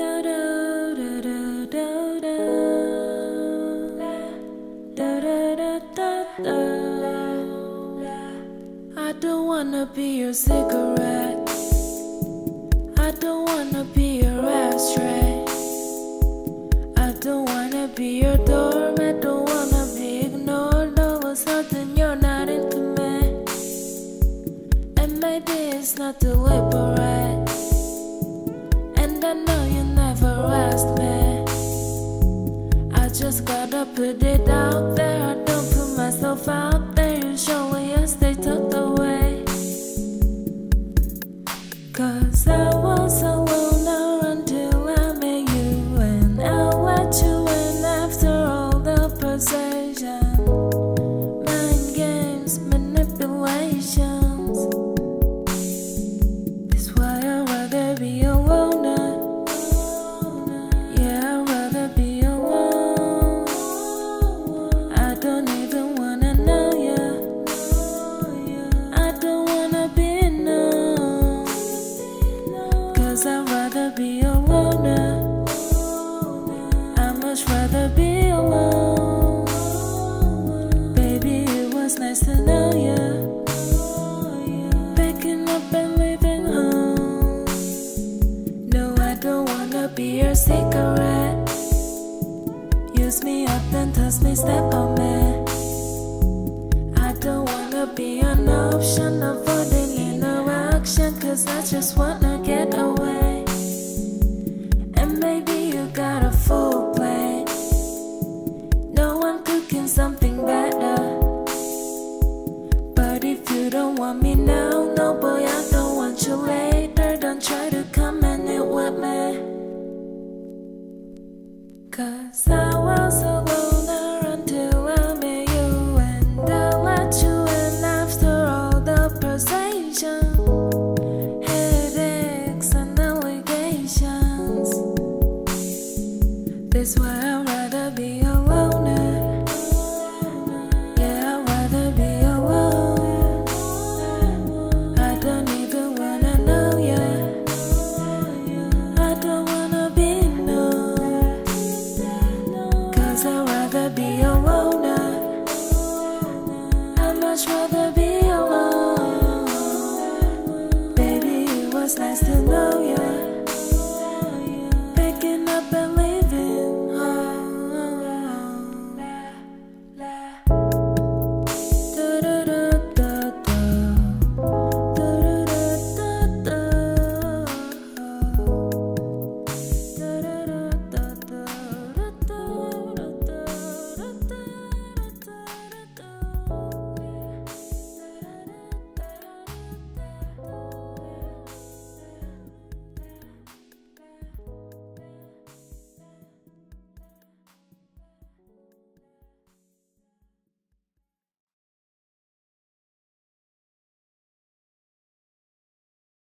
I don't wanna be your cigarette. I don't wanna be your ashtray. I don't wanna be your gotta put it out there. I don't put myself out there. Usually I stay tucked away. Cause I was alone now until I met you. And I let you in after all the persuasion. Mind games, manipulations. Be a loner. I much rather be alone. Baby, it was nice to know up and leaving home. No, I don't wanna be your cigarette. Use me up then toss me, step on me. I don't wanna be an option, I just wanna get away. Cause I was alone. Be a loner. I'd much rather be alone. Baby, it was nice.